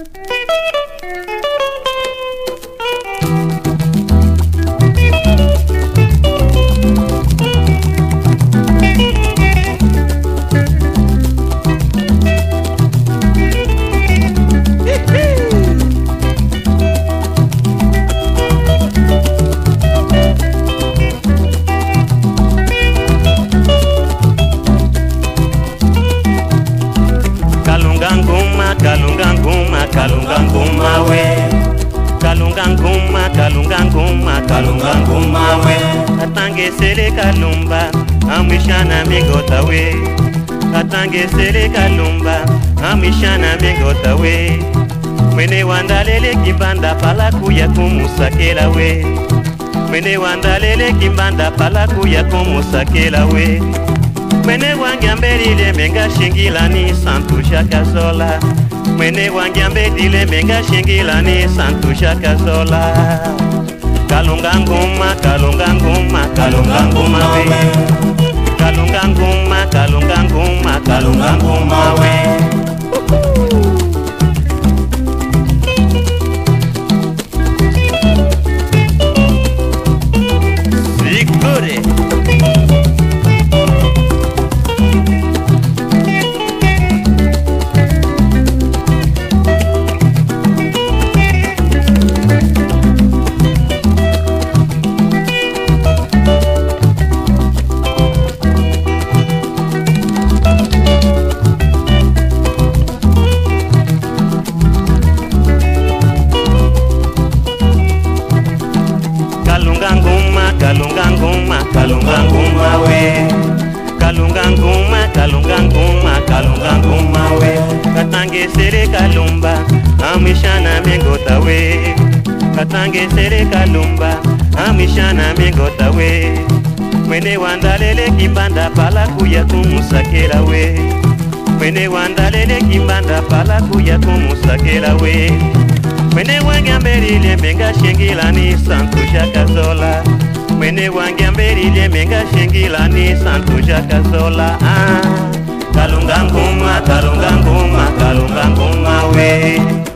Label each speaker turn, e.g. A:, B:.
A: Okay. kalunga nguma kalunga nguma we kalunga nguma kalunga nguma kalunga nguma we katange sele kalumba amwishana migota we katange sele kalumba amwishana migota we mwene wandalele kibanda pala kuya kumusakela we mwene wandalele kibanda pala kuya kumusakela we, mwene wandalele, kibanda, pala, kuya, kumusakela, we. mwene wange ambedile mengashingilani santusha kazola mwene wange ambedile mengashingilani santusha kazola kalunga nguma kalunga nguma kalunga kalunga nguma kalunga nguma we kalunga nguma kalunga nguma kalunga nguma we katange sere kalumba amishana mingota we katange sere kalumba amishana mingota we mwene wandalele kibanda pala kuya kumusakela we mwene wandalele kibanda pala kuya kumusakela we mwene wangiamberile menga shengila ni santu jakazola mwene wange amberi lyemenga shengilani santu jakazola ah, kalunga nguma kalunga nguma kalunga nguma we ah.